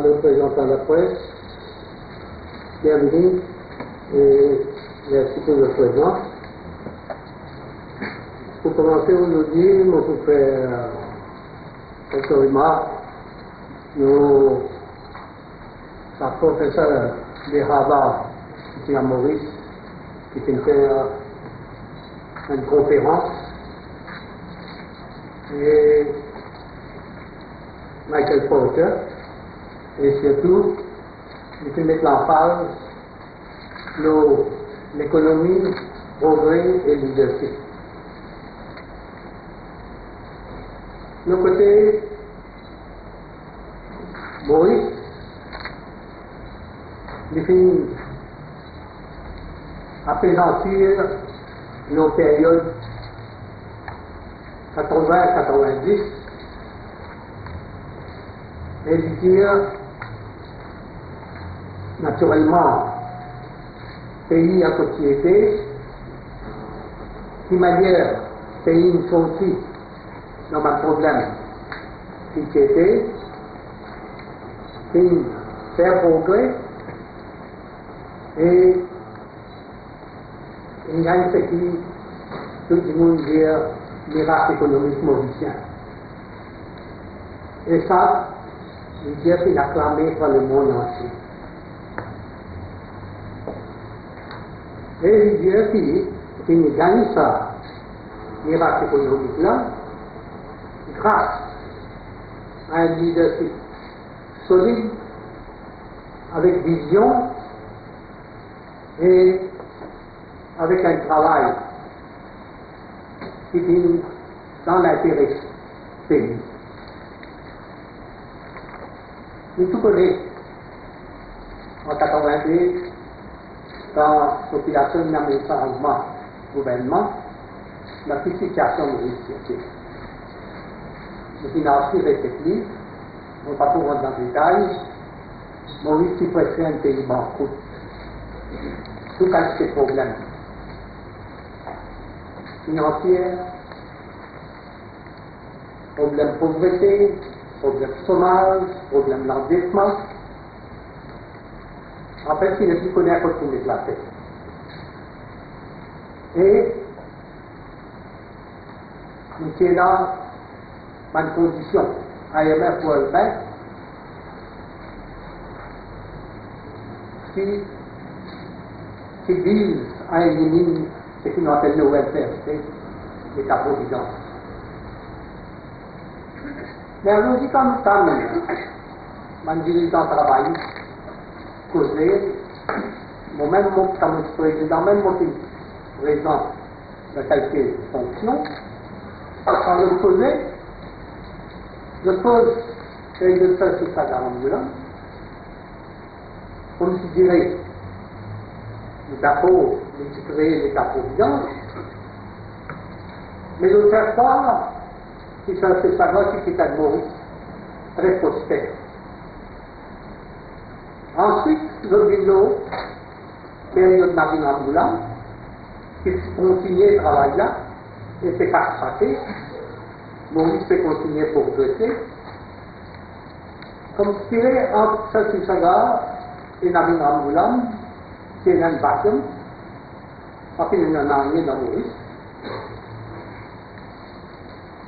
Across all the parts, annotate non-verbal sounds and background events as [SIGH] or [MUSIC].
le présentant la presse. Bienvenue et merci pour le présent. Pour commencer aujourd'hui, je vous faire quelques remarques. Nous, la professeure de Harvard, qui est à Maurice, qui fait une conférence. Et Michael Porter, et surtout, il fait mettre l'emphase sur l'économie, progrès et leadership. Le côté Maurice, il fait apaisantir nos périodes 80-90 et dire naturellement pays à société qui manière pays une sortie dans un problème était qui faire progrès et il y a ce qui tout le monde dit miracle économique mauricien. Et ça, il dit qu'il est acclamé par le monde entier. Qu'il gagne ça, miracle là, grâce à un leadership solide, avec vision. et avec un travail. qui est dans l'intérêt pays. Nous tout connaissons en 82 la population changement gouvernement, la situation de. Le financier est technique, on ne va pas tout rentrer dans le détail, Maurice qui presque un pays bancoute. Tout cas, ces problèmes financiers, problème pauvreté, problème chômage, problème d'endettement. En fait, il n'est plus connu à cause. Et nous sommes là condition IMF World Bank qui, qui vise à éliminer ce qu'on appelle le state, l'État-providence. Mais alors, dit comme ça, travail, causer, mon même comme président, même mot président de fonctions, quand je causais, je pose fais tout ça dans l'ambulance, comme je dirais, d'abord, de créer l'État-providence, mais de faire croire que c'est savoir qui est un très prospère. Ensuite, le bilan, période marine ambulante, qui continue à travailler là, c'est pas passé. Maurice peut continuer pour dresser. Comme je dirais, entre ce saga et marine ambulante, c'est un vacuum, après il y en a rien dans Maurice.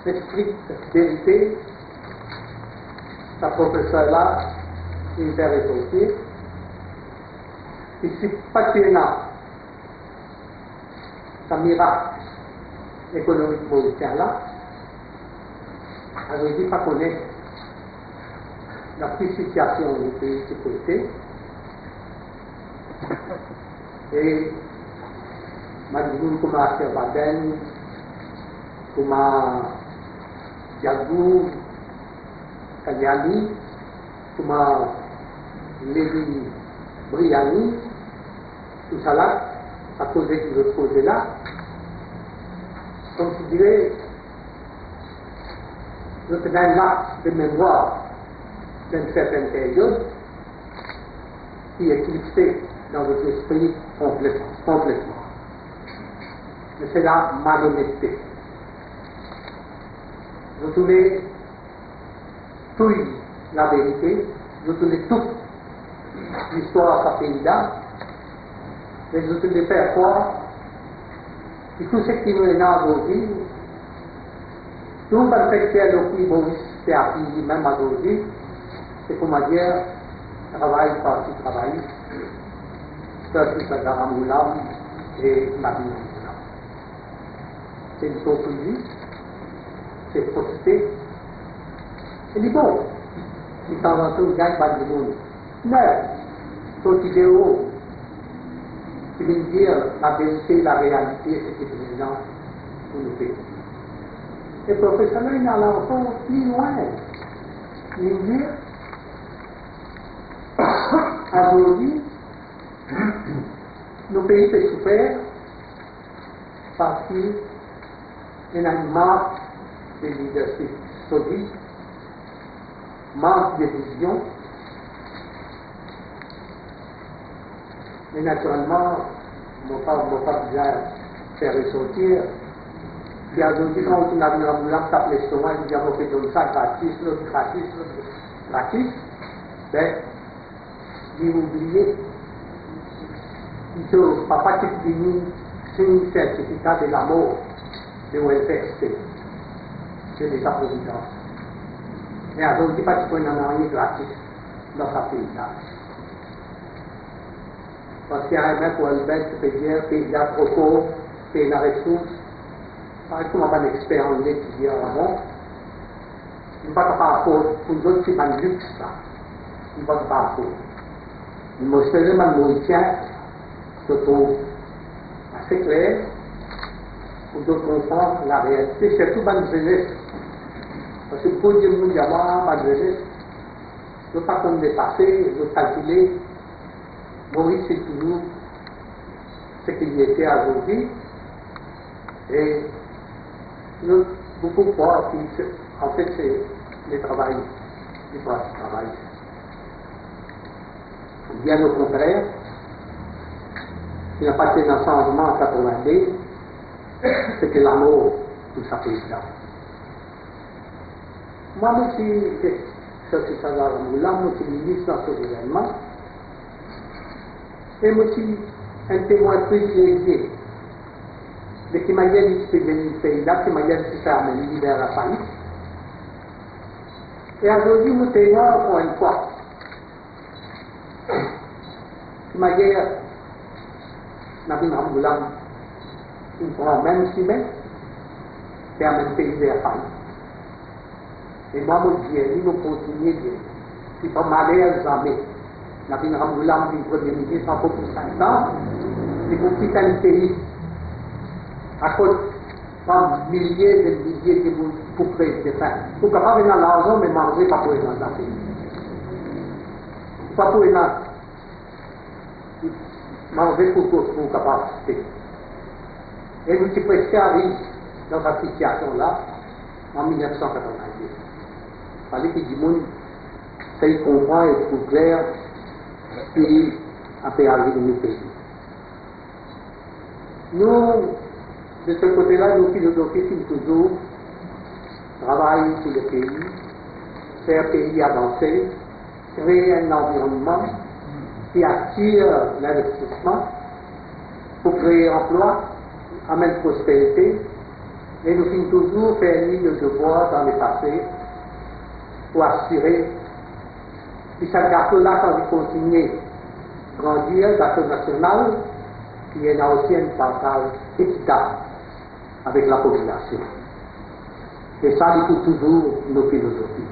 Cette stricte vérité, sa professeure-là, intéresse si passionnant, sa miracle économique mauricien-là, avait dit pas connaître la situation du pays qui côté. Et majbur kuma Baden, kuma Jagu, Kalyani, kuma Lady Briani, tout ça là, à cause de ce projet-là, comme je dirais, je tenais un acte de mémoire d'une certaine période qui est fixé dans votre esprit complètement. complètement. Mais c'est la malhonnêteté. Vous trouvez tout la vérité je tenais toute l'histoire sa peyida, men nou te de fè kwa, ki tou se ki nou enan dozi, nou perfekte lo ki bovis te apili men ma dozi, se pou ma diyer, travay pa si travay, sa si sa gara moulam, e ma bi moulam. Se li sou privi, se profite, se li bon, li tan vantou gaj pa di mouni. Nè, tó ti dé o ti mi dire la vérité, la réalité, ce qui est présent pour nous pays. Les professionnels n'en ont pas ni loin, ni mieux. Aujourd'hui, nos pays se souffrent parce qu'il y a un manque de leadership solide, manque de vision, Mais naturellement, mon bien fait ressortir. Puis aujourd'hui, quand on a mis l'ambulance, tape l'estomac, il dit, on fait comme ça, gratis, l'autre, gratis, l'autre, gratis. Ben, j'ai oublié. que papa qui finit signe certificat de la mort de l'OFST, de l'État-providence. Mais aujourd'hui, pas tu peux en avoir une gratis dans sa paysage. Qu'il y a trop tôt, qu'il la ressource. Par exemple, on expert en dit avant, il ne va pas cause, pour c'est un luxe, ça. Il ne va pas cause. Il m'a trouve assez clair, pour comprendre la réalité, surtout dans le. Parce que pour dire, nous, il y a moi, ma jeunesse, je ne pas dépasser, veux calculer, Maurice c'est toujours ce qu'il était aujourd'hui. Et nous, beaucoup croient qu'en fait c'est le travail, le travail. Bien au contraire, il n'a pas été un changement en 82, c'était l'amour tout ça là. Moi, je suis, c'est ça, là, moi, je suis ministre dans ce gouvernement, émotive, un témoin privilégié de qui m'a dit que venu du pays là, qui m'a dit que ça amène l'hiver à Paris. Et aujourd'hui, nous tenons encore une fois, qui m'a dit Nabi Mamboulam, une fois même si même, qui amène l'hiver à Paris. Et moi, mon Dieu, il nous continue, si pas malheur jamais. la bin Ramoulam bin premier ministre en beaucoup de temps, c'est pour quitter le pays. À cause de milliers et milliers de vous pour créer des fins. Vous pouvez pas venir l'argent, mais manger pas pour aller dans la pays. Pas pour aller manger pour vous capacité. Et vous qui prêchez arrive dans cette situation-là en 1990. Fallait que du monde, ça y comprend et trouve clair puis après dans le pays. Nous, de ce côté-là, nos philosophies sont toujours travailler pour le pays, faire le pays avancer, créer un environnement qui attire l'investissement pour créer emploi, amène prospérité, et nous finissons toujours faire de devoir dans le passé pour assurer ce gâteau-là, quand il continue grandir gâteau national, qui est là aussi un partage équitable avec la population. Et ça, il faut toujours nos philosophies.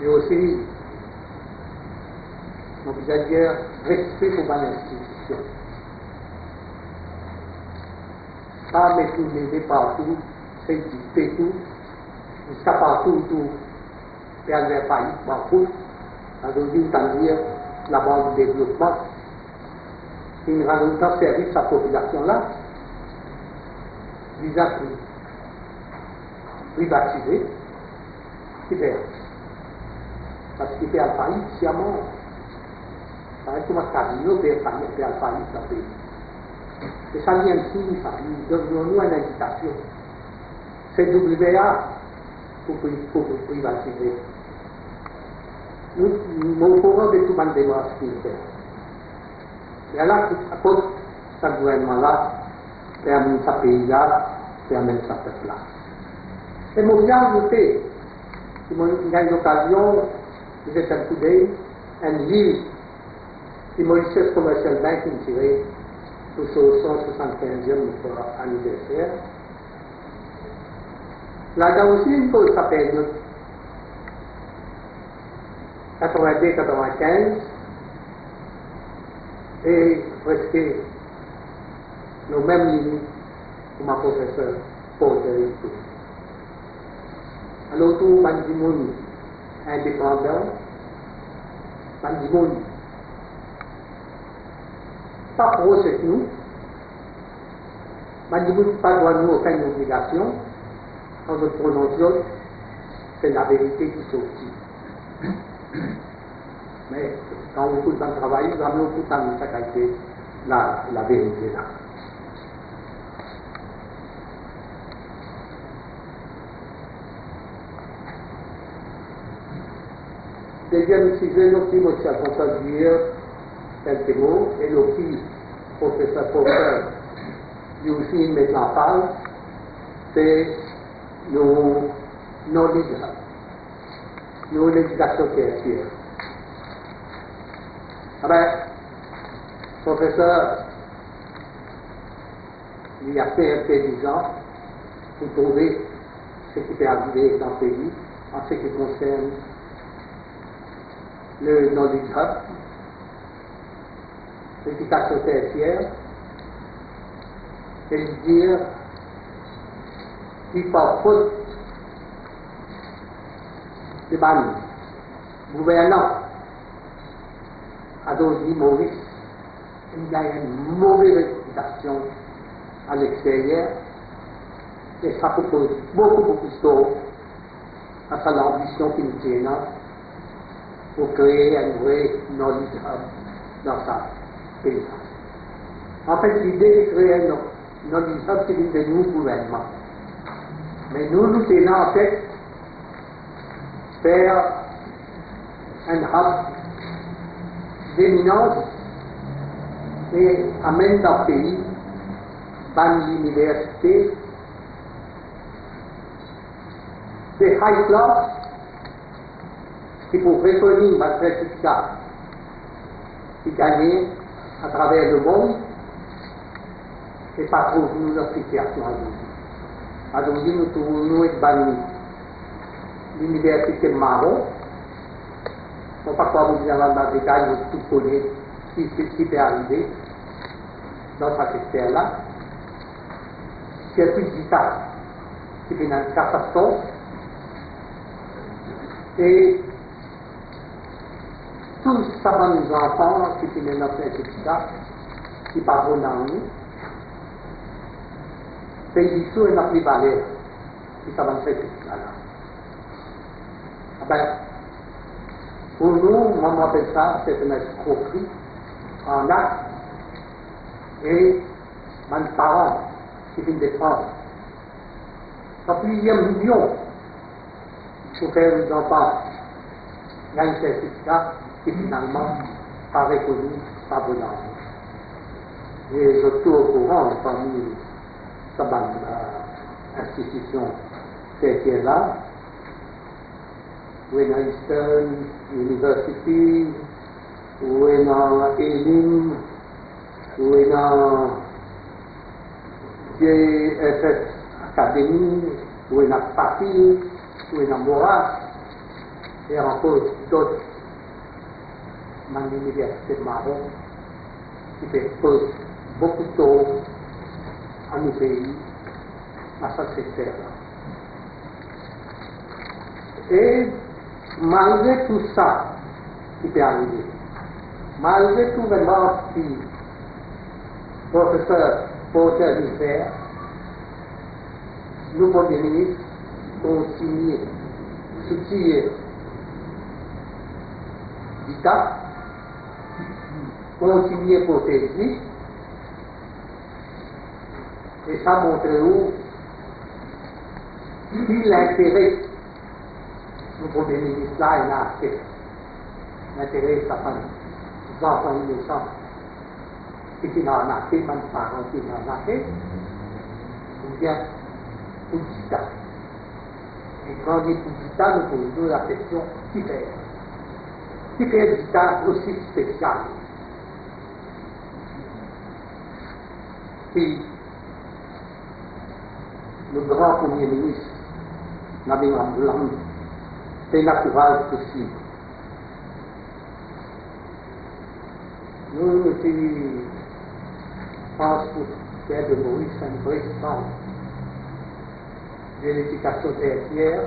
Et aussi, on peut dire respect pour l'institution. Pas maîtriser partout, c'est partout, tout, Jiska patou tou pe anve payi bankout, an do di ou tanvye la bank de devlopman, ki nou an nou tan servis sa popilasyon la, vizan ki privatize, ki per. Paske pe al payi, si a man, sa reste mas kabinyo pe al payi sa pe. E sa li an si, sa li, don nou an invitasyon. Se WA, Et là, à cause de ce gouvernement-là, termine sa pays-là, termine sa peuple-là. Et mon bien ajouté, si il y a une occasion, je vais faire un coup d'œil, une ville, qui Mauritius Commercial Bank tiré pour son 175e anniversaire. Là, aussi, une chose s'appelle 82-95 et presque nos mêmes limites pour ma professeur Paul Derrick. Alors tout Bandimoun indépendant, Bandimoun pas proche de nous, Bandimoun pas droit nous aucune obligation, quand je prononce c'est la vérité qui sortit. Mais quand écoute dans le travail, on écoute dans sa qualité la, la vérité là. Deuxième sujet, le qui aussi à dire quelques mots, et le qui, professeur professeur, lui aussi maintenant parle, c'est nos non-leaders, nos législations tertiaires. Ah ben, professeur, il y a fait intelligent pour trouver ce qui peut arriver dans ce pays en ce qui concerne le knowledge hub, l'éducation tertiaire, c'est dire qui par faute de ban gouvernant à Dozy Maurice, il a une mauvaise réputation à l'extérieur et ça propose beaucoup, beaucoup de choses à l'ambition qui nous tient pour créer un vrai hub dans sa pays. En fait, l'idée de créer un hub, c'est une de nous gouvernement. Mais nous, nous tenons en fait faire un hub d'éminence et amène dans le pays, dans l'université, des high class qui pour reconnaître ma certificat qui gagnait à travers le monde et pas trouver leur situation à nous. adungin utunuit bani l'université Maro, on ne pas quoi vous dire dans la détail, vous tout connaît qui, qui peut arriver dans cette secteur-là. Circuit vital, qui est une catastrophe. Et tout ça va nous entendre, qui est notre résultat, qui parle dans nous. Se yi sou en apri bale, ki sa ban fek ala. Ben, pour nous, on appelle ça, c'est une escroquerie en acte et en parole, c'est une défense. Ça plusieurs millions pour faire une campagne. Il y a un certificat qui finalement pas reconnu, pas bon Et je suis au courant parmi sa bank institusyon tertiè la, ou e nan Eastern University, ou e nan Elim, ou e nan JFS Academy, ou e nan Papi, ou e nan Moras, e anko dot nan l'université marron ki te pose beaucoup tôt en obéir à sa secrétaire. Et malgré tout ça qui peut arriver, malgré tout le mort qui professeur Porter nous faire, nous, Premier ministre, continuer, soutenir l'État, continuer pour lui et ça montre où l'intérêt le premier ministre là, il a acheté l'intérêt de sa famille. Ont entendu les gens qui n'ont acheté, même parents qui n'ont acheté, ou bien pour l'État. Et quand on dit pour l'État, nous posons la question qui fait? Qui fait l'État aussi spécial? Le grand Premier ministre, Nabi Abdullah, c'est naturel possible. Nous, qui pensons pour faire de Maurice un vrai sens de l'éducation tertiaire,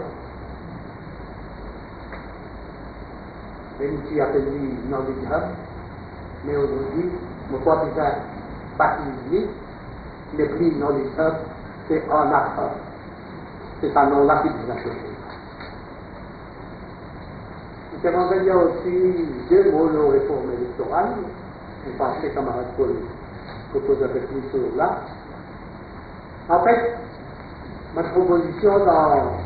même qui appelle non mais aujourd'hui, ne pas déjà baptisé, les prix non c'est en acte. C'est un nom-là qui nous a choisi. Nous avons dire aussi deux mots de réforme électorale. Je pense que les camarades Paul proposent avec nous sur là. En fait, ma proposition dans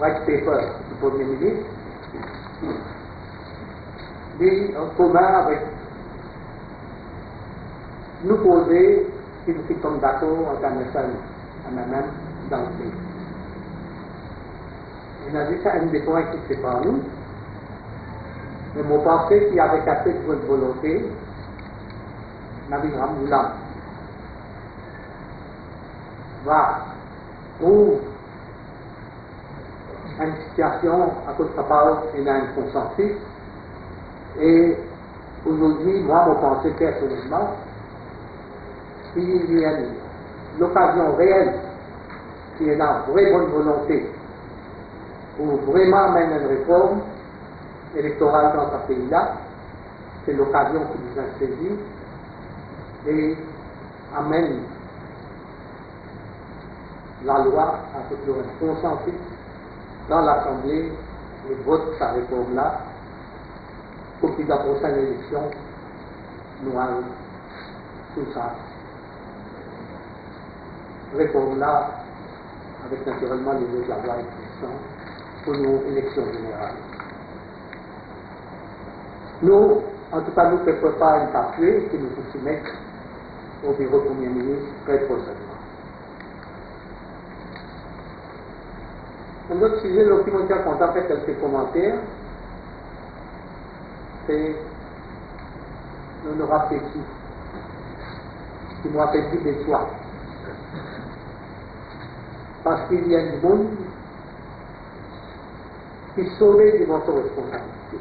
White Paper du Premier ministre dit en commun avec nous poser si nous sommes d'accord en tant que en même dans le pays. On a dit ça un des points qui sépare nous. Mais mon pensée qui avec assez de bonne volonté, Nabi Ramoulam va trouver une situation à cause de sa parole et un consensus. Et aujourd'hui, moi, mon pensée personnellement, l'occasion réelle, s'il y a une vraie bonne volonté pour vraiment mener une réforme électorale dans ce pays-là, c'est l'occasion qui nous a saisi et amène la loi avec un consensus dans l'Assemblée et vote sa réforme-là. Pour que la prochaine élection, nous allons tout ça réforme là, avec naturellement les deux avoir existants pour nos élections générales. Nous, en tout cas, nous ne préparons pas un papier qui nous soumettre au bureau Premier ministre très prochainement. Un autre sujet, le qui m'a content faire quelques commentaires, c'est l'honorable Petit, qui nous rappelle des toits parce qu'il y a du monde qui sauvé de votre responsabilité.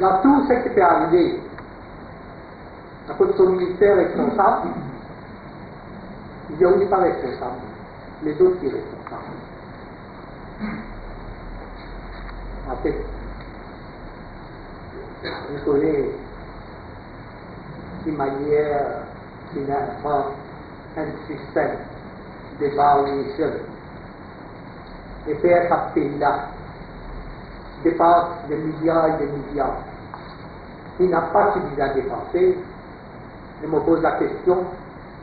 Dans tout ce qui est arrivé, à cause de son ministère responsable, il y a pas responsable, mais d'autres qui sont responsables. En fait, on connaît une manière finalement un système d'évaluation et faire sa pays-là dépense des milliards et des milliards. Il n'a pas suffisamment dépensé. Je me pose la question,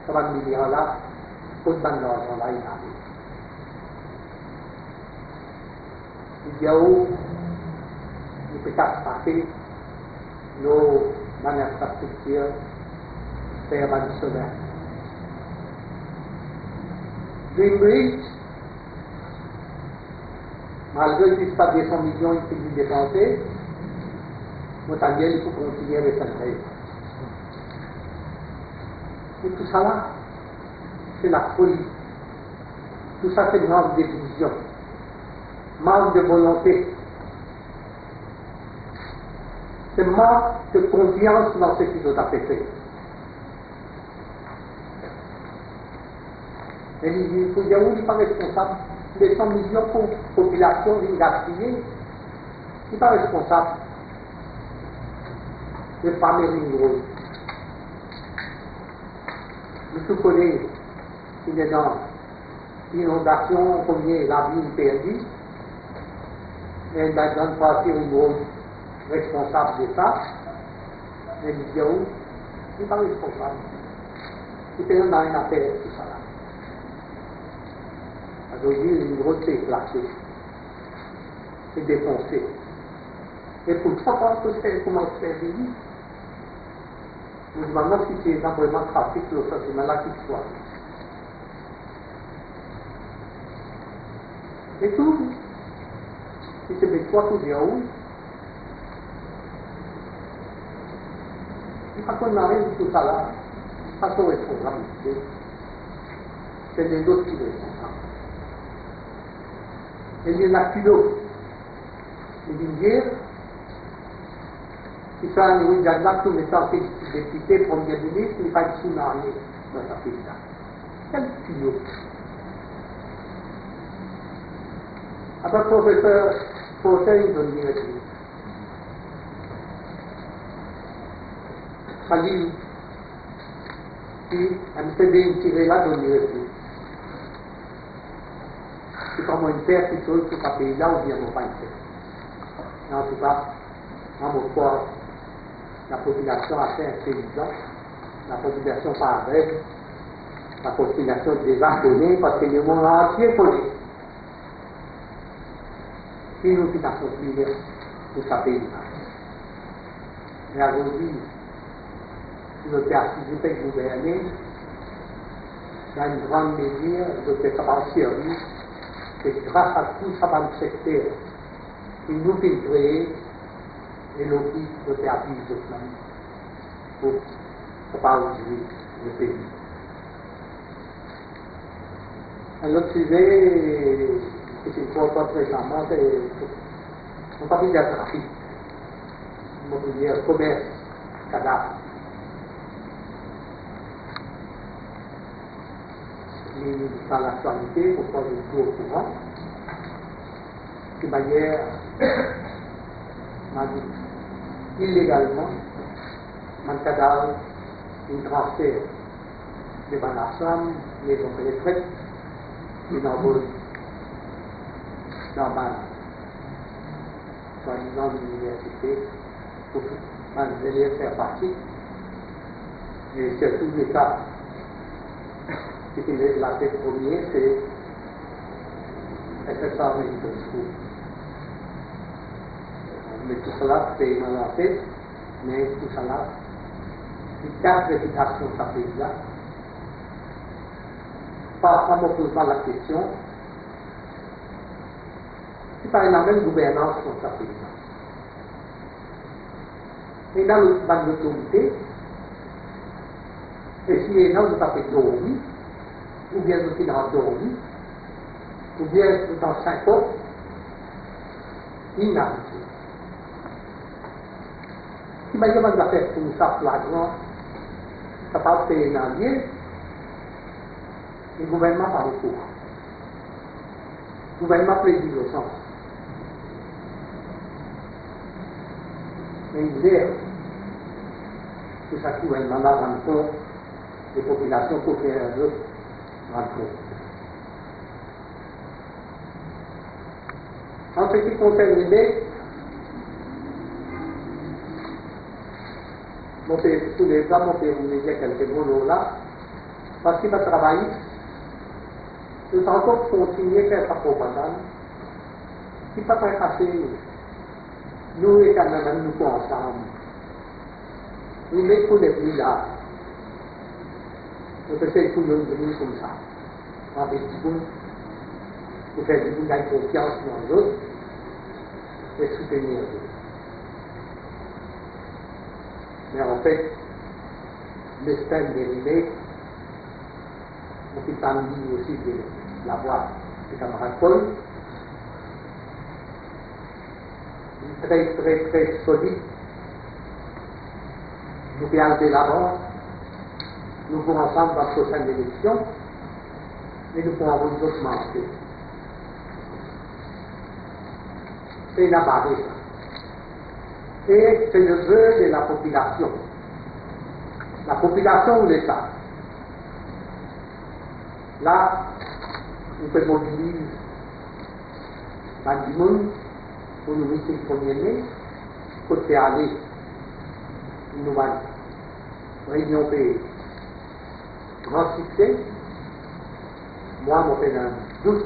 ça va milliards-là, pour de l'argent-là, il arrive. Il y a où il peut passer nos infrastructures faire additionnelles. Greenwich, malgré qu'il pas 200 millions qui sont dépensés, Montagnel, il faut continuer avec sa Et tout ça là, c'est la folie. Tout ça, c'est manque de vision, manque de volonté. C'est manque de confiance dans ce qu'ils ont fait. Mais oui, il n'est pas responsable. Les 100 millions de population gaspillée, il n'est pas responsable. Les femmes. Nous tout connaissons, il est dans l'inondation, combien la vie perdue. Et dans une partie rose responsable de ça. Mais il n'est pas responsable? Il est dans une affaire, tout ça aujourd'hui une nouveauté placée et défoncée. Et pourtant, parce que c'est comment c'est fini, nous demandons si tu es vraiment pratique le sentiment-là qu'il soit. Et tout, si c'est des fois tout bien où, quand on arrive tout à là, ça se retrouve en C'est les autres qui le font. ele lapidou. Ele diz, isa ni wou jadlak tou meta se depute premier ministre, li pa di sou nanye nan sa peyda. Kel piyo. Aba profeseur Fontaine de l'université. Sa di, ki, an se de intire la de l'université. c'est comment une faire quelque chose pour ce pays-là, on vient pas une faire. en tout cas, en mon corps, la population a fait un paysan, la population pas aveugle, la population désabonnée parce que le monde entier connaît. C'est nous qui avons continué pour ce pays-là. Mais aujourd'hui, je peux participer à gouverner, dans une grande mesure, je peux pas servir c'est grâce à tout ça dans le secteur qui nous fait créer et l'outil de thérapie de pour de le pays. Un autre sujet qui est important récemment, c'est on parle de la trafic, immobilier, commerce, cadavre. Dans l'actualité, pourquoi je suis au courant, de manière illégalement, man cadavre, une transfert de Banassam, maison de retraite, une envol dans ma soi-disant l'université, pour man élèves faire partie, et surtout l'État ce qui est la tête première, c'est une chose. Mais tout cela, c'est dans la tête, mais c'est quatre réputations de sa pays-là. Parfois, on pose pas la question, si par la même gouvernance dans sa pays-là. Et dans l'autorité, et si les gens sont fait dormir, ou bien nous sommes endormis, ou bien nous sommes en syncope, par un allié, le gouvernement par le. Le gouvernement sens. Mais il est, ça, le gouvernement là rend compte des populations pour raté. En ce qui concerne l'idée, tous les gens, mon père vous dire quelques mots là, parce qu'il va travailler, nous encore continuer à faire sa propagande, qui va très facile. Nous les Canadiens, nous sommes ensemble. Nous ne connaissons plus là. Nous faisons tout le monde comme ça avec vous, pour faire du gagne confiance dans l'autre et soutenir l'autre. Mais en fait, l'espèce dérivé, on peut pas aussi de la voix du camarade Paul, très très très solide. Nous pouvons aller là-bas, nous ensemble dans la prochaine élection, mais nous avoir d'autres marchés. C'est la base. Et c'est le vœu de la population. La population ou l'État. Là, on peut mobiliser dans monde pour nous mettre le premier mai, faire aller une nouvelle réunion pays. Grand succès, moi, mon père, doute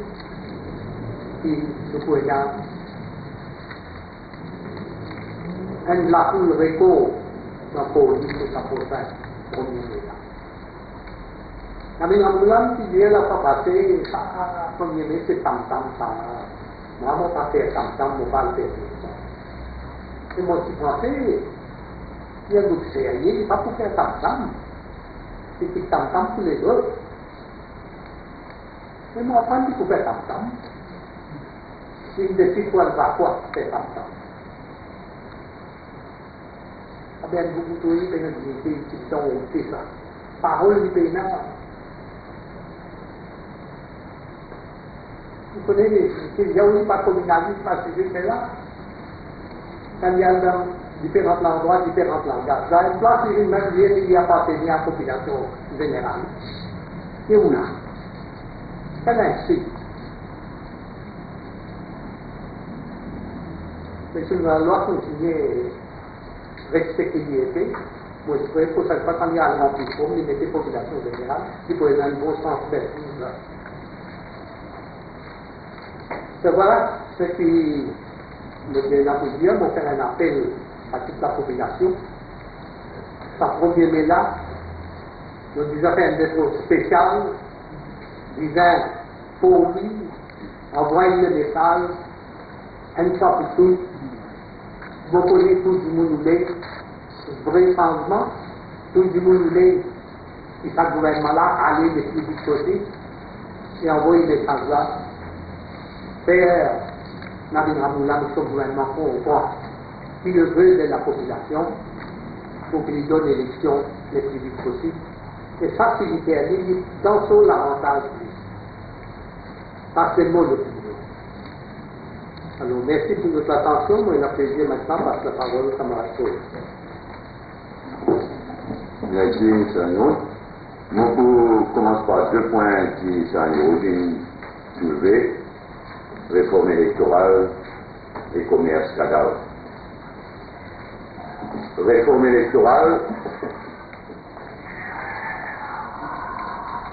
qui nous pouvons dire, un la foule réco dans le police et sa prochaine, pour nous là. Kami nga bulan si dia lah pa pate sa pemilih si tam tam sa mau mau pate tam tam mau pate si mau si pate dia duk saya ini papu ke tam tam si si tam tam tu lego si mau apa ni ku ke tam tam si de si kual ba kuat ke tam tam Abi an buku tu ini dengan ni si si tahu si sa Pahol ni pena Vous connaissez il y a aussi pas communalisme à ce sujet-là. Quand a dans différents langages. Dans une place, il même bien il y a pas à la population générale. Et où là Quel ainsi Mais sur la loi continue respecter l'IEP, moi je pourrais pour pas quand il y a un rempli il mettait population générale, il pourrait dans le bon sens faire voilà ce qui me vient à vous dire, pour faire un appel à toute la population. Sa proclamé là, nous disons faire un choses spécial, disant pour lui, envoyer le message, un chapitre, vous connaissez tout du monde voulez, vrai changement, tout du monde voulez, et ce gouvernement-là, aller de plus vite côté, et envoyer le message là, faire, n'a bien là, nous sommes gouvernement pour au qui le veut de la population pour qu'il donne l'élection le plus vite possible et faciliter dans son avantage pas seulement l'opinion. Alors merci pour votre attention, moi il a plaisir maintenant passe la parole au camarade Merci, Sanyo. Moi, pour commencer par deux points qui sont soulevés réforme électorale et commerce cadavre. Réforme électorale,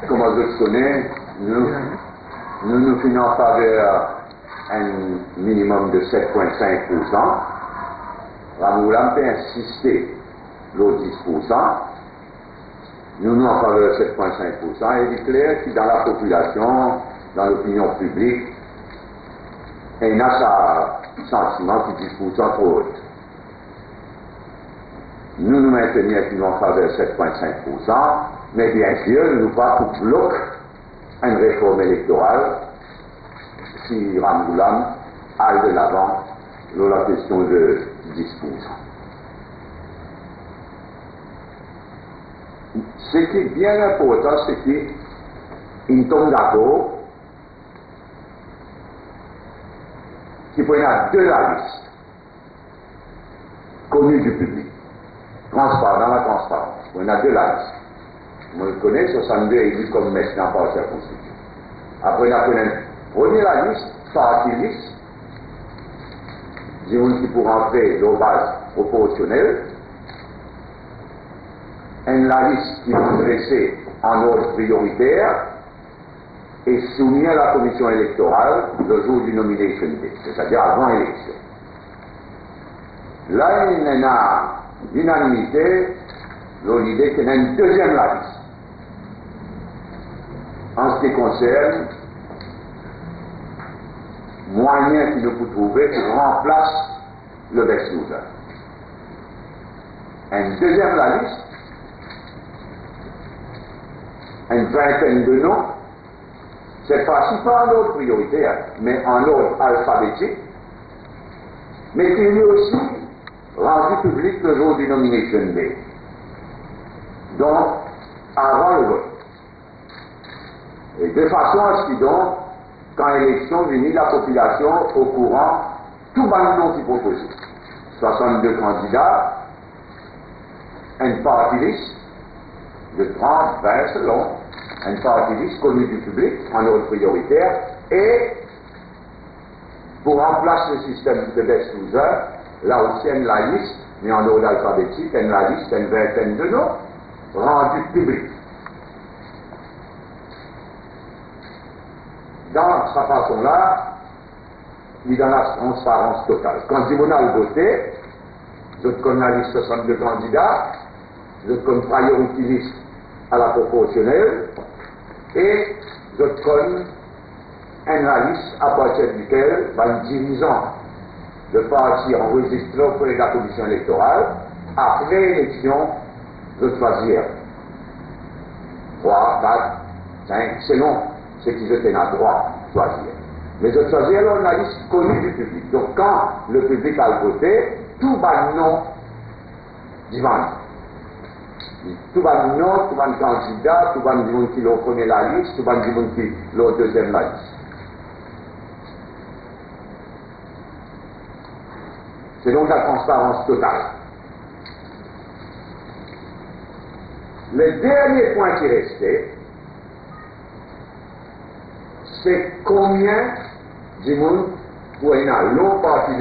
comme vous connaissez, nous nous, nous finançons vers un minimum de 7,5%. Ramoulam peut insister l'autre 10%. Nous nous en faveur de 7,5% et il est clair que dans la population, dans l'opinion publique, il a sa sentiment qui dispose trop haut. Nous nous maintenons en faveur de 7,5%, mais bien sûr, nous pas pour bloquer une réforme électorale si Ramgoulam aille de l'avant sur la question de 10%. Ce qui est bien important, c'est qu'il tombe d'accord faut y avoir deux la liste, connue du public, transparent, dans la transparence. En a deux la liste. Moi, je connais 62 élus comme maintenant par circonscription. Après, on a pris une première liste, partie liste, qui pour entrer dans base proportionnelle, une la liste qui est dressée en ordre prioritaire, et soumis à la commission électorale le jour du nomination day, c'est-à-dire avant l'élection. Là, il a l'unanimité l'idée qu'il y a une deuxième liste. En ce qui concerne moyen qu'il nous peut trouver pour remplacer le loser. Une deuxième liste, une vingtaine de noms, cette fois-ci pas en ordre prioritaire, mais en ordre alphabétique, mais qui est aussi public le jour du nomination. Donc, avant le vote. Et de façon à ce qu'il donc, quand l'élection venait, la population au courant, tout bannissement qui proposé. 62 candidats, une liste de 30, 20 selon, une partie liste connue du public en ordre prioritaire et pour remplacer le système de best loser, là aussi la liste, mais en ordre alphabétique, une liste, une vingtaine de noms rendus publics. Dans sa façon-là, il est dans la transparence totale. Quand on a voté, je connais la liste 62 candidats, je connais priority list à la proportionnelle, et je connais un liste à partir duquel un dirigeant de parti enregistré auprès de la commission électorale, après l'élection, je choisir 3, 4, 5, selon ce qu'ils étaient à droit choisir. Mais je choisis alors une liste connue du public. Donc quand le public a voté, tout va non divin. Tout va non, tout va candidat, tout va dire qui connaît la liste, tout va dire qui l'on deuxième la liste. C'est donc la transparence totale. Le dernier point qui restait, c'est combien du monde pour un long parti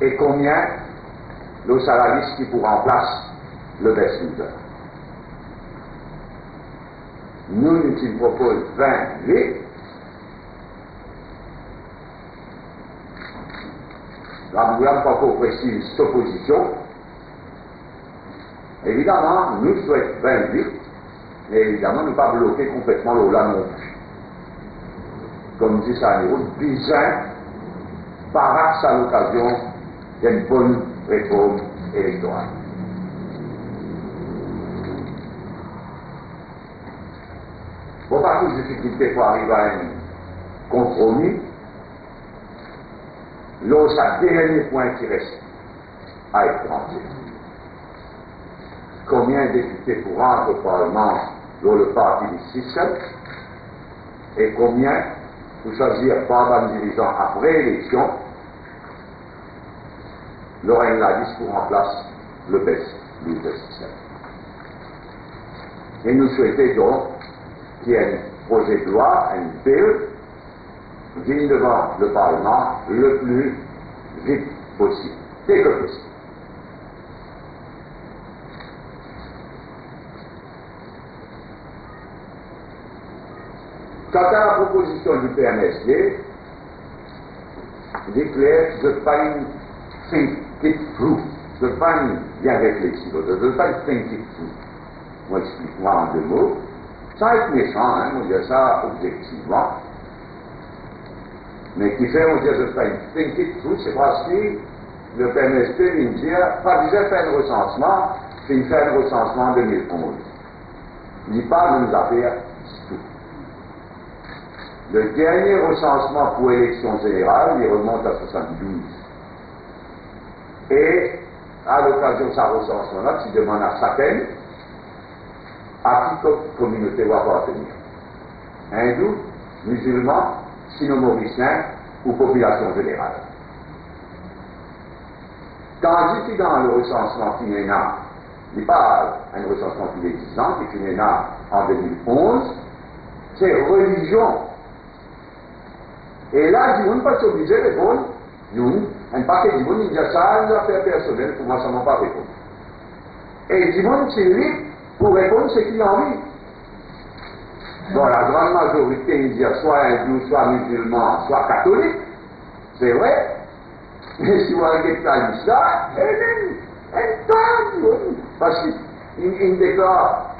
et combien le salariés qui pour remplacer le best leader. Nous, nous proposons 28. La Gabriel Paco précise cette position. Évidemment, nous souhaitons vaincre, mais évidemment, nous ne pas bloquer complètement l'eau là non plus. Comme dit Saniro, bizarre, parax à l'occasion d'une bonne réforme électorale. Bon, pas de difficulté pour arriver à un compromis, Là, c'est le dernier point qui reste à être. Combien de députés pour rentrer au Parlement dans le parti du système et combien pour choisir par un dirigeant après élection, Lorraine Ladis pour en place le système. Et nous souhaitons donc qu'il y ait un projet de loi, un bill, vienne devant le Parlement le plus vite possible, dès que possible. Quant à la proposition du PNSD, il est clair que je ne pas une think it through, je ne pas bien réfléchir, je ne pas think it through. Moi, explique-moi en deux mots. Ça est méchant, hein, on dit ça objectivement. Mais qui fait, on dit, je ne pas think it through, c'est parce que le vient dire, pas déjà faire un recensement, c'est faire un recensement en 2011. Il dit pas de nous affaires le dernier recensement pour élection générale, il remonte à 72. Et à l'occasion de ce recensement-là, tu demandes à chacun à qui communauté va appartenir. Hindou, musulman, sino-mauricien ou population générale. Tandis que dans le recensement qui n'est pas un recensement qui est 10 ans, qui est en 2011, c'est religion et là, Dimoun pas s'obliger de répondre, nous, un paquet Dimoun, il dit ça, une affaire personnelle, pour moi, ça ne m'a pas répondre. Et Dimoun, c'est libre pour répondre ce qu'il a envie. Bon, la grande majorité, dit soit hindou, soit musulman, soit catholique, c'est vrai. Mais si vous regardez ça, un temps, parce qu'il déclare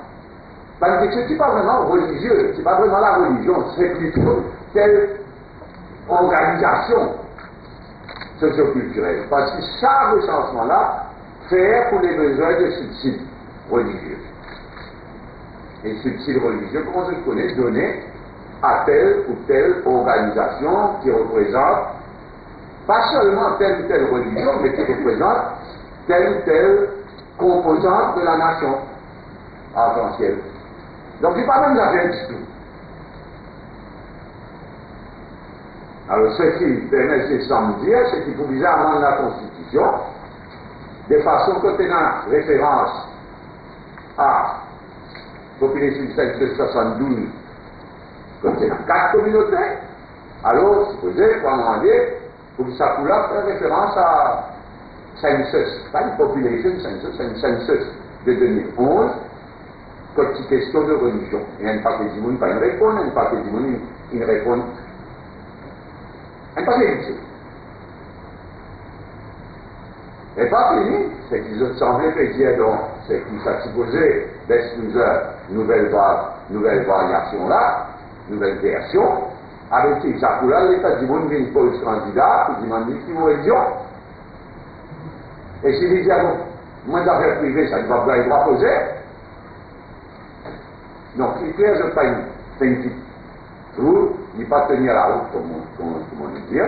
parce que ce n'est pas vraiment religieux, ce n'est pas vraiment la religion, c'est plutôt tel organisation socioculturelle. Parce que ça, recensement-là, fait pour les besoins de subsides religieux. Et subsides religieux, comment je connais, donner à telle ou telle organisation qui représente pas seulement telle ou telle religion, mais qui représente telle ou telle composante de la nation argentielle. Donc, il n'est pas même rien du tout. Alors, ce qui permet de dire, c'est qu'il faut amender la Constitution, de façon que tu référence à la population de 72, comme c'est dans quatre communautés, alors, supposez, pour demander, pour que ça puisse faire référence à census, pas une population census, c'est une census de 2011, comme une question de religion. Il y a une partie du monde qui pas une réponse, une partie du monde qui répond Elle n'est pas vérité. Et pas fini, c'est qu'ils ont semblé dire donc, c'est qu'ils s'est supposé d'être une nouvelle, variation là, nouvelle version, avec ça là, l'État du monde vient pose candidat, il demande qui vous élection. Et s'il dit, bon, moins d'affaires privées, ça ne va pas être poser. Donc, c'est clair, je pas une petite trou, il pas tenir la route, comme on, dit dire.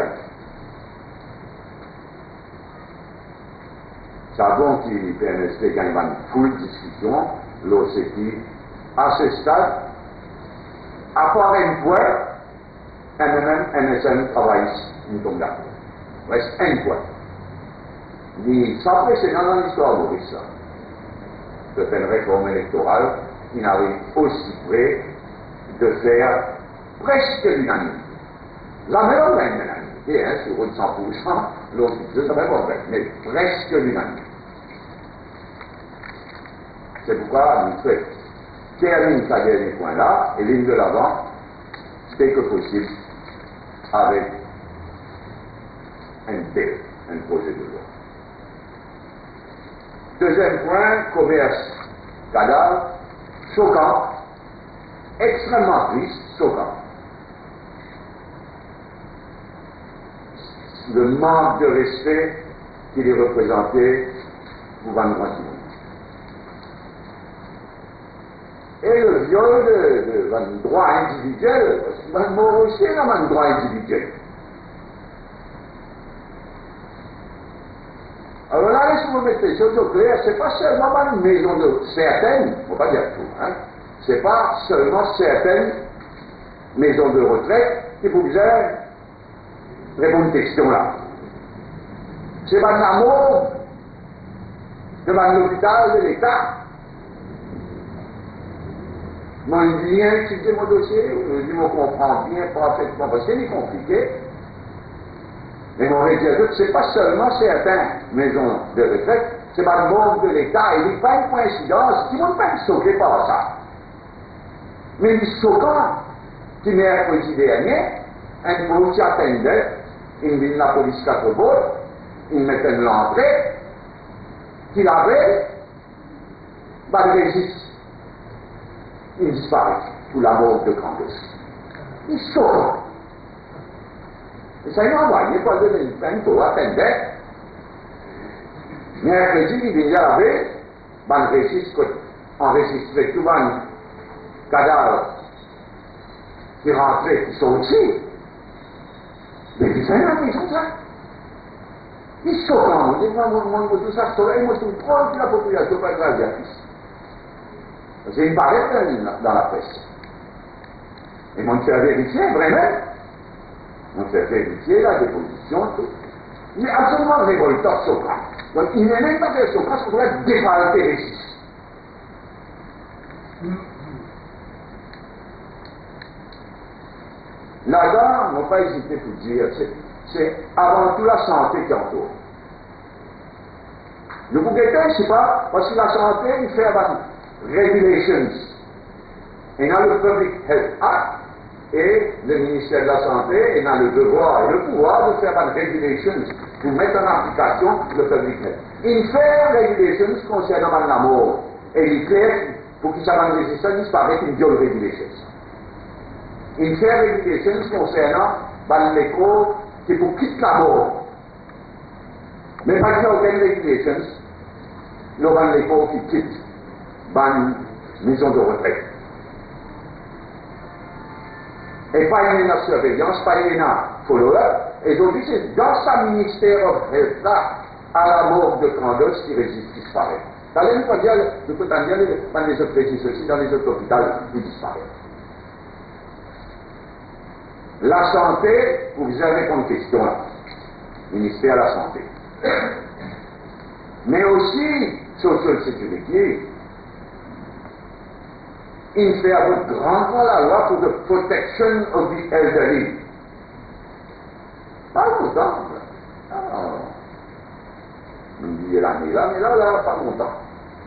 Savons qu'il PNSP gagne une foule de discussions, l'OCT, à ce stade, à part un point, MMM, NSN travaille ici, nous d'accord. Reste un point. Mais sans précédent dans l'histoire de de faire une réforme électorale, il arrive aussi près de faire presque l'unanimité. La meilleure unanimité, hein, sur 100%, [LAUGHS] l'autre, je ne savais pas mais presque l'unanimité. C'est pourquoi nous faisons termine sa dernier point là, et ligne de l'avant, dès que possible, avec un texte, un projet de loi. Deuxième point, commerce cadavre, choquant, extrêmement triste, choquant. Le manque de respect qu'il est représenté pour Van Et le de, de, droit individuel, parce mort aussi est un droit individuel. Alors là, laissez-moi mettre les choses au clair, c'est pas seulement une maison de certaines, ne faut pas dire tout, hein, c'est pas seulement certaines maisons de retraite qui vous répondre à question là. C'est pas l'amour devant l'hôpital de l'État je viens étudier mon dossier, je dis, je comprends bien parfaitement, parce que c'est compliqué. Mais mon rédiateur, ce n'est pas seulement certaines maisons de retraite, c'est pas le monde de l'État, il n'y a pas une coïncidence, qui ne vont pas choquer par ça. Mais il est choquant, qui mercredi dernier, un policier attendait, il vient la police bords, il mettait l'entrée, qu'il avait, bah, il résiste il disparaît sous la mort de Candace. Il sort. Et ça, il a envoyé pour le 2020 pour attendre. Mercredi, il vient avec, ben, enregistre, enregistré tout un cadavre qui rentrait, qui sortit. Mais il fait la maison, ça. Il sort, on dit, moi, moi, moi, tout ça, soleil, moi, tout le monde, la population, pas grave, j'ai une barrette dans la presse. Et mon cher vérifié, vraiment, mon cher vérifié, la déposition, tout. Il est absolument révoltant, Socrate. Donc il n'est même pas fait Socrate pour être défalquer les six. Là-dedans, on ne pas hésiter pour dire, c'est avant tout la santé qui entoure. Le bouquetin, je pas, parce que la santé, il fait abattre regulations. Et dans le Public Health Act, et le ministère de la Santé est dans le devoir et le pouvoir de faire une regulation pour mettre en application le Public Health. Il fait regulations concernant la mort. Et il fait, pour en résistance, il paraît une viol regulations. Il fait regulations concernant l'école qui pour quitter la mort. Mais a aucune regulations, l'école qui quitte une maison de retraite. Et pas une surveillance, pas une follow-up. Et donc, c'est dans sa ministère of Health à la mort de Candos qui résiste, qui disparaît. Dans les dire, dans les autres aussi, dans les autres hôpitaux, il disparaît. La santé, vous avez comme question là, ministère de la Santé. Mais aussi, social sécurité, il fait avec grand la loi pour la protection of the elderly. Pas longtemps. Alors, on dit l'année là, mais là, là, pas longtemps.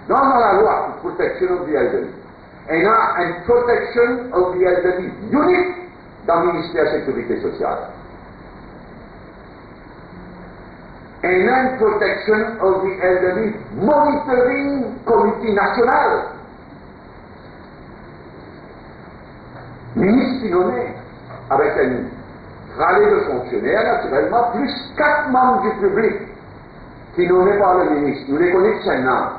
Non, dans la loi pour protection of the elderly. Et là, une protection of the elderly unique dans le ministère de la Sécurité sociale. and then protection of the elderly monitoring committee national. missionnaire avec une rallye de fonctionnaires, naturellement, plus quatre membres du public qui nommés par le ministre. Nous les connaissons maintenant.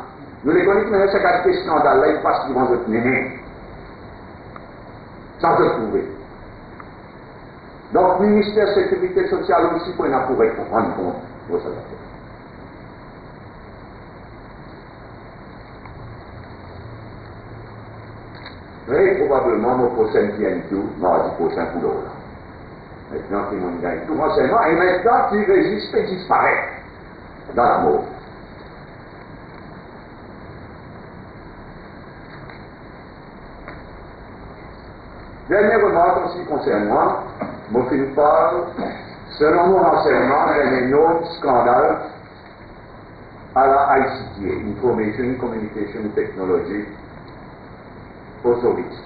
Nous les connaissons maintenant, c'est qu'à ce scandale-là, ils passent devant notre néné. Ça peut trouver. Donc, ministère sécurité sociale aussi, pour nous pouvoir comprendre. Très probablement, mon prochain tout, mardi prochain pour l'autre. Maintenant, le monde gagne tout renseignement, et maintenant, qui résiste et disparaît dans la mort. Dernière remarque en ce concerne moi, mon film parle, selon mon renseignement, il y a un autre scandale à la ICT, Information Communication Technology Authority.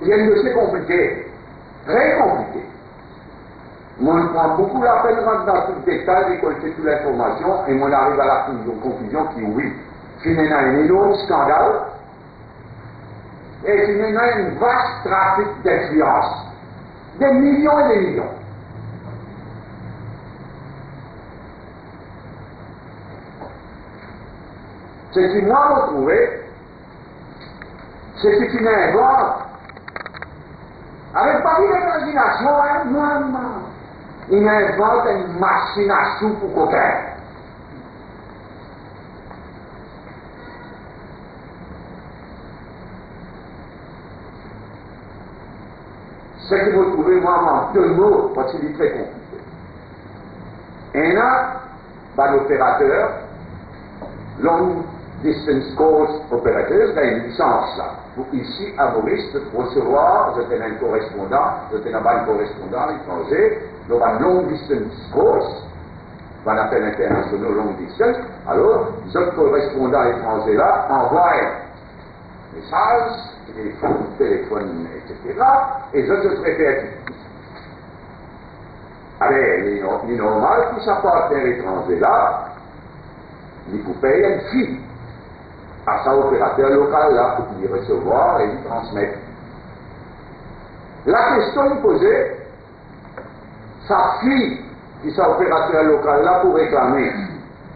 Il y a un dossier compliqué, très compliqué. Moi, je prends beaucoup la peine de rentrer dans tout le détail, de collecter toute l'information, et moi, arrive à la conclusion qui, oui, finalement, un énorme scandale, et finalement, un vaste trafic d'influence. Des millions et des millions. Ce qui m'a retrouvé, c'est que tu n'inventes, avec pas d'imagination, hein, maman, il invente une machine à sous pour coquin. Ce que vous trouvez vraiment deux mots, parce qu'il est très compliqué. Un a, par l'opérateur, long distance course opérateur, il a une licence là. Pour ici, à Maurice, recevoir, je un correspondant, je un un correspondant étranger, donc un long distance course, qu'on appelle international long distance, alors, ce correspondant étranger là envoie un message, téléphone, téléphone, etc. Et je te traite Allez, est normal que sa partenaire étranger là, il vous paye une fille à sa opérateur local là pour qu'il recevoir et lui transmettre. La question est posée, sa fille qui sa opérateur local là pour réclamer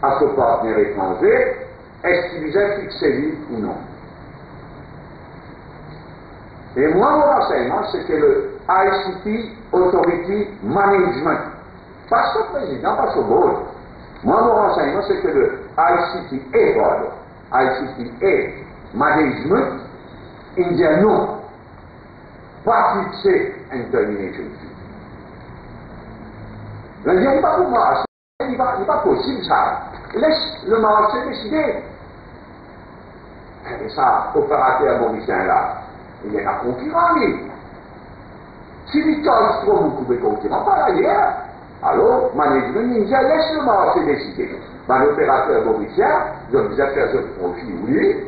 à son partenaire étranger, est-ce qu'il visait fixer lui ou non et moi, mon renseignement, c'est que le ICT Authority Management, pas ce président, pas ce board, moi, mon renseignement, c'est que le ICT pardon, ICT Management, il dit non, pas fixer une termination fee. Il dit, pas pour moi, il n'est pas possible ça. Laisse le marché décider. Et ça, opérateur mauricien là, il a un concurrent, lui. Si cas trop beaucoup de concurrents par ailleurs, alors, management ninja laisse le marché décider. Ben, l'opérateur mauricien, je vous ai fait ce profit, oui,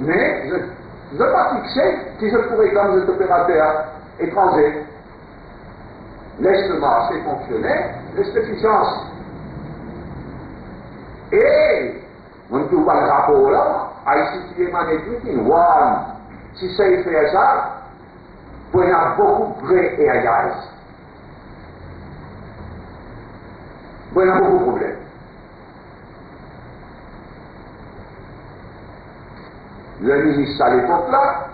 mais je ne pas fixer si je pourrais comme cet opérateur étranger. Laisse le marché fonctionner, laisse l'efficience. Et, on ne trouve pas le rapport là, ICT Management one. Si ça fait ça, il y a beaucoup de vrais et ailleurs. Il y a beaucoup de problèmes. Le ministre à l'époque là,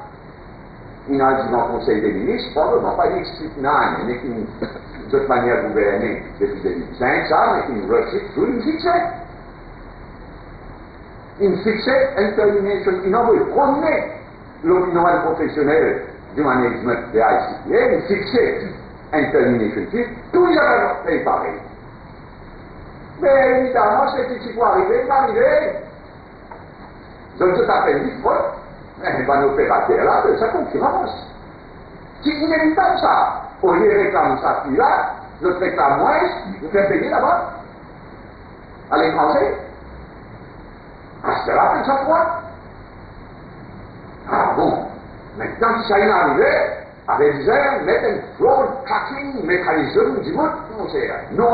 il a dit dans le Conseil des ministres, probablement pas expliqué mais qui, de toute manière, gouverné depuis 2005, ça, mais qui refuse tout, il fixait. Il fixait une termination, il envoyait promener l'opinion professionnelle du management de ICTA, il fixait une termination fee, tous les fait pareil. Mais évidemment, ce qui peut arriver, va arriver. Donc, tout à fait vite, mais pas nos opérateur là, de sa concurrence. C'est inévitable ça. Au lieu de réclamer ça là, notre réclame moins, nous fait payer là-bas, à l'étranger. À ce là, c'est chaque fois. Ah bon, maintenant que ça est arrivé, avec un mettre un fraud tracking mécanisme du monde, non, c'est non,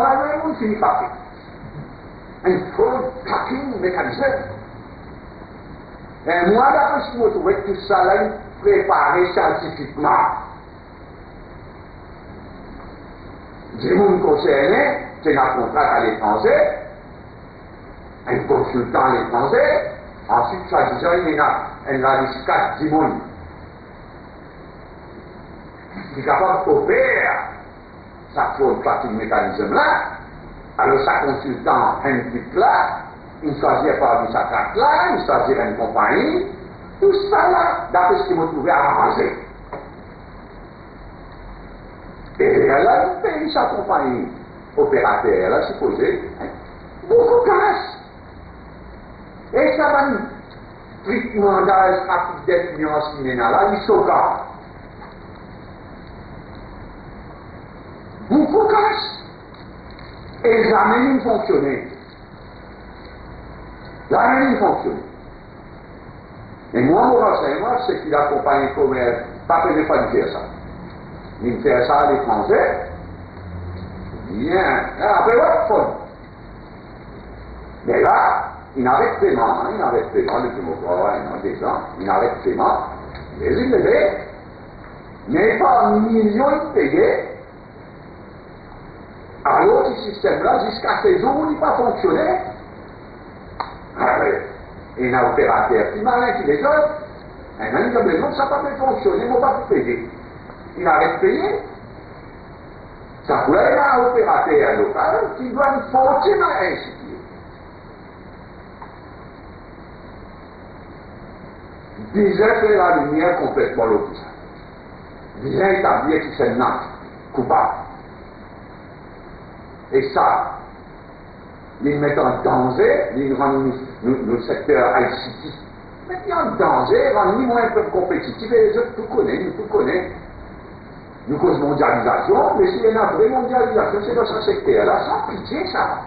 on finit par un fraud tracking mécanisme. Men mwa da pwis mwot wèk tout sa la yon prepare santifikman. Di moun konserne, te nan kontrak al etanze, en konsultan al etanze, ansit sa dijan yon en la riskat di moun. Di kapab oper sa kontrak yon mekanizm la, alo sa konsultan en tip la, choisit par sa carte là, il choisit une compagnie, tout ça là, d'après ce qu'il m'a trouvé arrangé. Et là, il paye sa compagnie opérateur, là, supposé, beaucoup cash. Et ça va rapide d'influence beaucoup. Et jamais il fonctionnait. Jamais il fonctionnait. Et moi, mon renseignement, c'est qu'il accompagne le commerce, première fois de faire ça. Il fait ça à l'étranger. Bien. Après, ouais, fond. Mais là, il n'arrête paiement, il n'arrête paiement, le il des gens, il n'arrête paiement. Mais il le Mais pas millions de payés, alors, ce système-là, jusqu'à ce jour, il n'a pas fonctionné. Il a un opérateur qui malin qui les donne. Et même, il a besoin, ça pas fonctionner, il ne pas payer. Il arrête de payer. Ça pourrait être un opérateur local qui doit une fortune à instituer. Disait que la lumière complètement l'autre. Disait établir que c'est Nantes, coupable. Et ça, ils mettent en danger, ils rendent le secteur ICT. Mettent en danger, rendent nous moins peu compétitifs, et les autres tout connaissent, nous tout connaissons. Nous cause mondialisation, mais s'il y a une vraie mondialisation, c'est dans ce secteur-là, sans pitié ça.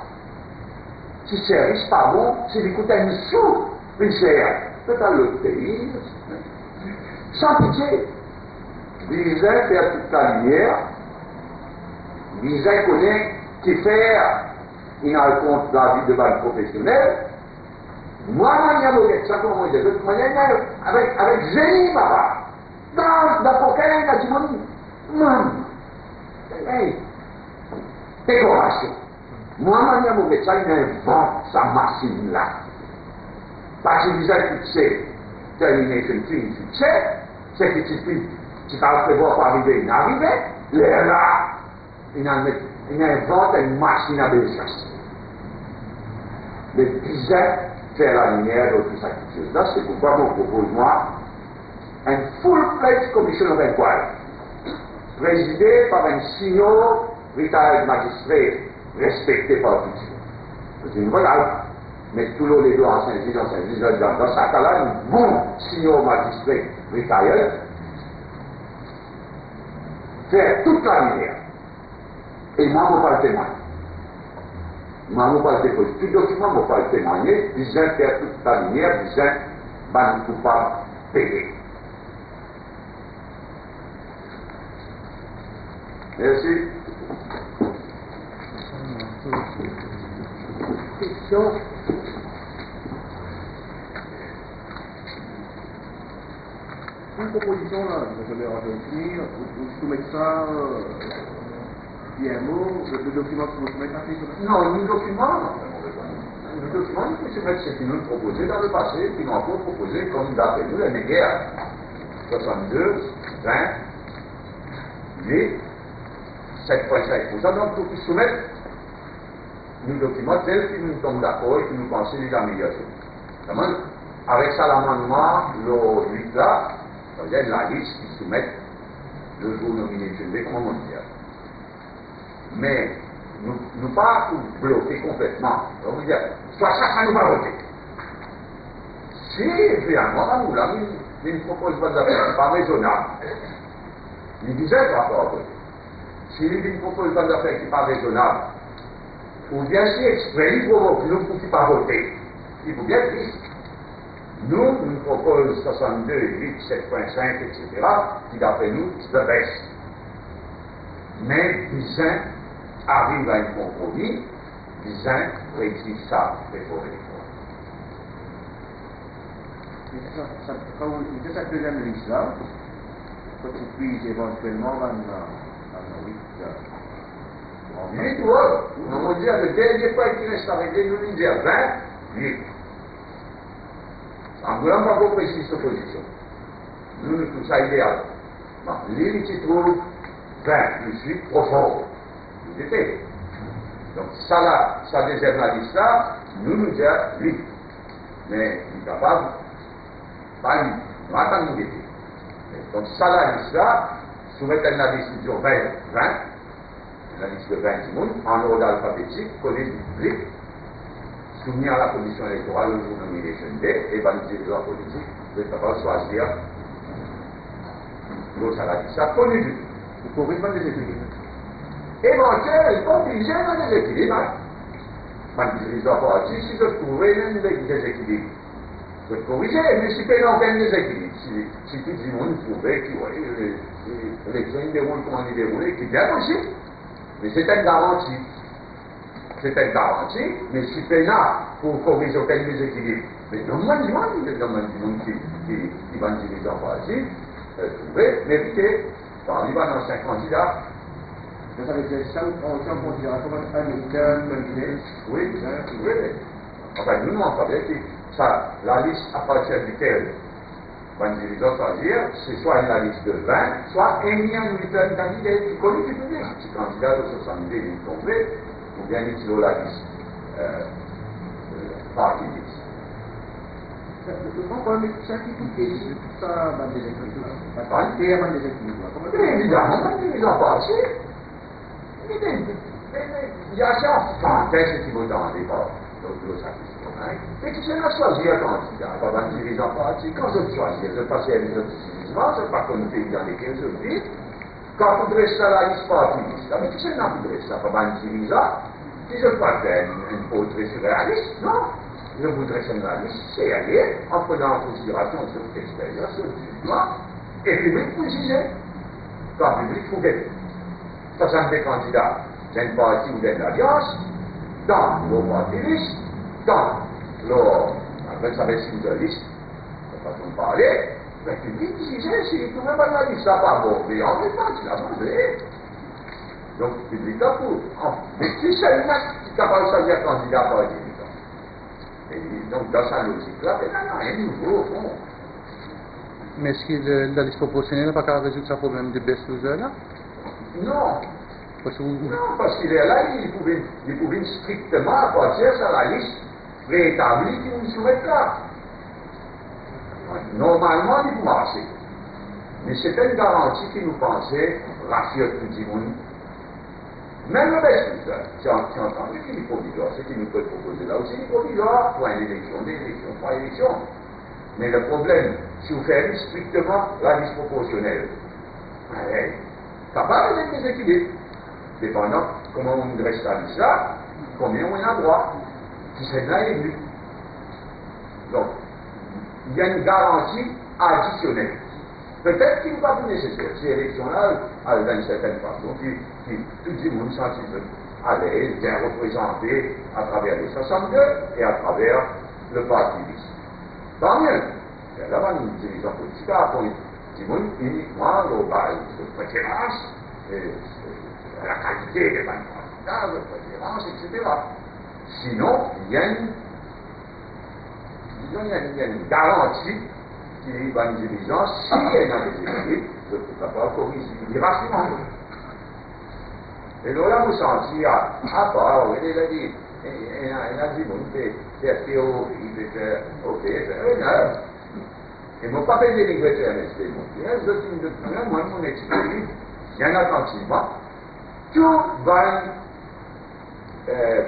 Si c'est riche, pardon, c'est du coûte un sou, plus cher. C'est à l'autre pays. Sans pitié. Disait faire toute la lumière, disait connaître qui fait une rencontre dans la vie de balle professionnelle, moi, je suis ça comment dire, de toute manière, avec, avec génie, papa. Dans, dans quel il a dit, non, hey, décoration. Moi, je suis ça, il invente sa machine-là. Parce qu'il disait que c'est terminé, c'est une succès, c'est que tu peux, tu vas prévoir pour arriver, il arrivait, là, il a mis il invente une machine à bénéfice. Le disait faire la lumière de toute cette chose-là, c'est pourquoi on propose, moi, un full-fledged commission of inquiry, présidé par un senior retired magistrate respecté par le C'est une voilà, mais tout le les deux en Saint-Gilles, en Saint-Gilles, dans, dans ce cas-là, un bon senior magistrate retired, faire toute la lumière. Et moi, je ne pas le témoigner. Pas le déposer. Tout document, pas le témoigner, disant faire toute la lumière, disant, ben, ne pas payer. Merci. Question Une proposition, là, je vais revenir, vous soumettez ça euh, PMO, le, document que vous soumettez à Non, le document, le document c'est qu'ils nous proposé dans le passé, puis nous avons proposé, comme d'après nous, la guerre 62, 20, 8, 7,5%. Donc, pour qu'ils soumettent nos documents tels que nous sommes d'accord et que nous pensons les améliorations. Avec ça, l'amendement, le 8 là, ça veut dire la liste qu'ils soumettent le jour nominé de comme mondial mais nous, nous pas bloquer complètement. Donc, dire, soit ça, ça nous va voter. Si, finalement, nous, là, il ne propose pas d'affaires, pas raisonnable. Il disait pas rapport à voter. S'il ne propose pas d'affaires qui n'est pas raisonnable, ou bien si exprès, il provoque nous pour qui pas voter, il faut bien dire. Nous, nous proposons 62, 8, 7.5, etc., qui d'après nous se baisse. Mais Bizin arrive à un compromis, ça, réformer Et ça, ça, quand vous dites cette deuxième liste là, quand tu puisses éventuellement dans dans 8 8 ouais, on va dire le dernier point qui reste arrivé, nous nous dire 20, 8. En voulant pas beaucoup préciser cette position. Nous, nous trouvons ça idéal. L'île qui trouve 20 plus 8 profond. Vous étiez. Donc, là, ça deuxième la liste là, nous nous disons 8. Mais il est capable, pas 8. Nous attendons 8. Donc, ça la liste là, soumettre une liste de 20, 20, la liste de 20 du monde, en ordre alphabétique, collège du public, soumis à la commission électorale au jour de l'élection et va nous dire les politiques, vous êtes capable de choisir l'autre à la liste. Ça, connu du Il faut répondre des équilibres. Obligé dans des équilibres. Hein. Je dis parti, si je trouvais même des déséquilibres, je corriger, mais si aucun déséquilibre, si, si tout le monde trouvait que ouais, l'élection déroule comme on est déroulé, qui est bien possible. Mais c'est une garantie. C'est une garantie, mais si là pour corriger aucun déséquilibre, mais non, non, non, non, non, qui, qui, qui va dire les partis, euh, trouver, mériter, dans cinq candidats, Les 5 en considération un oui, oui. Enfin, nous, on savait que ça, la liste à partir duquel quand les autres choisir, c'est soit la liste de 20, soit un million de candidats qui connaît du public. Si candidat de 70 est tombé, ou bien il est la liste euh. Le problème, c'est que tout est tout ça dans des. Bien évidemment, ils ont passé. Vedete, Yasha fait ce qu'il vaut dans les bords, donc le sacrifice et qui se la choisir quand il a pas bâti les. Quand je choisis de passer à une autre civilisation, c'est pas comme pays dans les je vis, quand vous dressez la hispativista, mais qui se n'a pas dressé pas bâti civilisa, qui se passe un autre surréaliste, non. Je voudrais seulement c'est aller en prenant en considération cette expérience, ce jugement, et puis vous préciser. Quand vous vous 60 des candidats d'un parti ou d'une alliance, dans le parti dans le. Après, ça va être une liste, on va tout parler, mais tu dis, si c'est, si tu ne pas la liste, ça va bon, mais on n'est pas, tu l'as mangé. Donc, tu dis, t'as pour. Ah, mais tu sais, le mec qui t'a pas choisi candidat par les militants. donc, dans sa logique-là, il n'y a rien nouveau au fond. Mais est-ce que la liste proportionnelle n'a pas qu'à résoudre ce problème de best-loser là non, Parce que vous, non, parce qu'il est là, il pouvait, il pouvait strictement partir sur la liste préétablie qui nous soumet là. Normalement, il peut marcher. Mais c'était une garantie qui nous pensait rassurer tout le monde. Même le tu as entendu qu'il est provisoire, ce qu'il nous peut proposer là aussi, il est provisoire, pour une élection, des élections, trois élections. Mais le problème, si vous faites strictement la liste proportionnelle, allez, capable d'être déséquilibré dépendant comment on dresse là, combien on a droit, qui serait là élu. Donc, il y a une garantie additionnelle. Peut-être qu'il n'est pas nécessaire. Ces élections-là, d'une certaine façon, qui, tout le monde bien représenté à travers les 62 et à travers le parti. Tant mieux. Là-bas, nous du monde uniquement au base de préférence, la qualité des de préférence, etc. Sinon, il y a une, il y a une, il y a une garantie qui a dans les tout d'abord corriger irrationnellement. Et là, vous bah, oui, il a dit, il a dit, il était, ok, c'est un Ils ne m'ont pas fait des négociations à l'esprit, je suis moi, mon expérience, bien attentivement, tout va euh,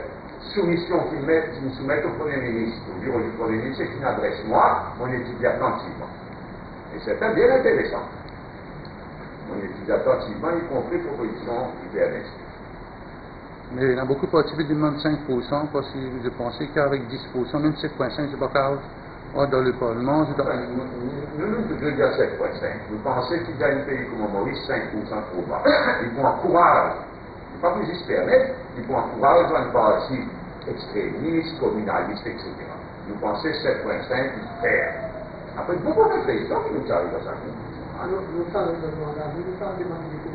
soumission qu'ils mettent, me soumettent au Premier ministre, au bureau du Premier ministre, et qui m'adresse moi, mon étude attentivement. Et c'est bien intéressant. On étudie attentivement, y compris propositions du PNS. Mais il y en a beaucoup qui participent de 5%, parce que je pensais qu'avec 10%, même 7,5%, c'est pas. Oh, dans le Parlement, nous, nous, nous devons dire 7,5. Nous pensons qu'il y a un pays comme Maurice, 5% trop bas. Ils vont encourager, il ne faut pas nous y permettre, ils vont encourager un parti extrémiste, communaliste, etc. Nous pensons 7,5 faire. Après beaucoup de réflexions, nous arrivons à ça. Alors, nous sommes demandés, nous sommes demandés des.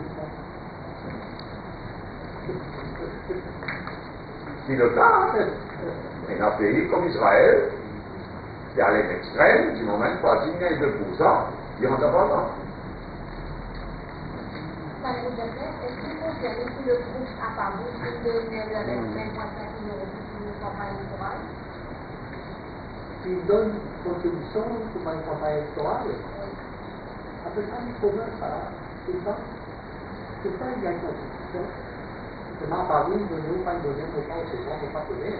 C'est le cas. hein. Dans un pays comme Israël, c'est à l'extrême, du moment où il y a 2%, ils ont d'abord Madame Gouvernet, est-ce que vous considérez que le groupe a pas besoin de même 5 millions pour une campagne électorale? Ils donnent contribution pour une campagne électorale. Après ça, il faut même ça. C'est ça. C'est ça, il y a une contribution. C'est ma famille, de nous, pas une deuxième, mais pas au second, mais pas donner.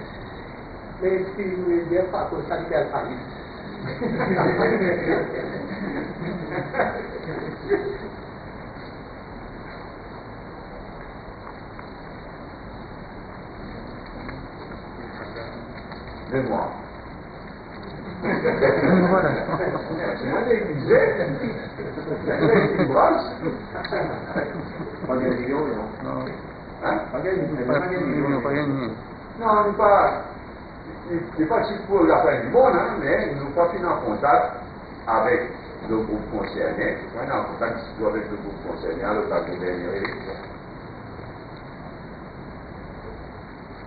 Mais si vous voulez dire pas pour sanitaire pays. de moi. Voilà. C'est moi qui disais, c'est branche. Pas gagné millions, non Non, C'est pas si pour la fin du monde, hein, mais nous pas finir en contact avec le groupe concerné. On est en contact surtout avec le groupe concerné des dernières élections.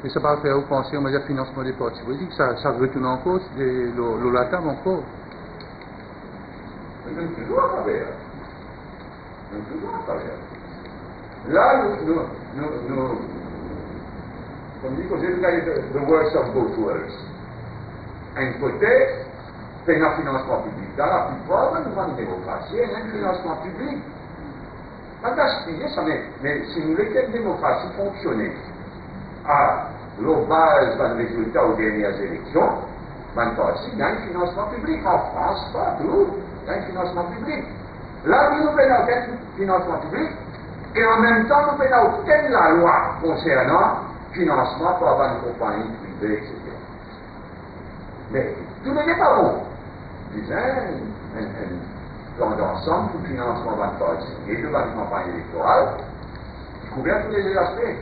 Et ça va faire penser au meilleur financement des partis politiques. Ça, ça retourne en cause le, latin encore. Mais nous toujours à travers. Nous toujours à travers. Là, nous, nous, nous, nous comme dit, j'ai regardé the, the worst of both worlds. Un côté, c'est un financement public. Dans la plupart, nous avons une démocratie un financement public. Pas gaspiller ça, mais, mais si nous voulons que la démocratie fonctionne à la base d'un résultat aux dernières élections, ben, il y a un financement public. En France, partout, il y a un financement public. Là, nous ne faisons aucun financement public, et en même temps, nous ne faisons aucune la loi concernant financement pour avoir une compagnie privée, etc. Mais tout n'est pas bon. Disons, un, un plan d'ensemble pour le financement d'un parti et de la campagne électorale, qui couvre tous les aspects.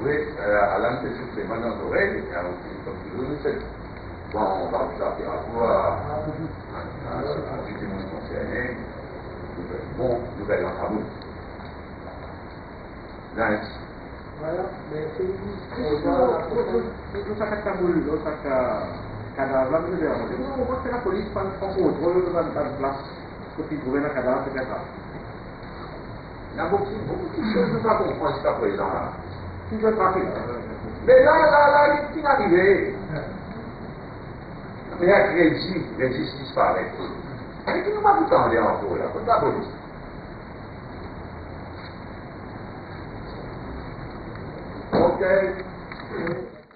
Oui, euh, Alain c'est bon, on va vous appeler à toi, à tout le monde concerné, bon, nouvelle entre nous. Nice. Voilà, mais c'est Nous ça kata bulu, nous ça cadavre, là, nous devons dire, non, on voit que la police prend son contrôle dans la place, côté gouvernement cadavre, c'est ça. Il y a beaucoup, beaucoup de choses que nous avons compris jusqu'à présent. Là. Qui veut trafic Bejan yon la li ki nan li ve. Mè yon kredi, le jistis pare. Mè ki nou mabou tan de anpo la, kon ta boni. Ok.